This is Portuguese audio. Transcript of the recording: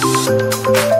Música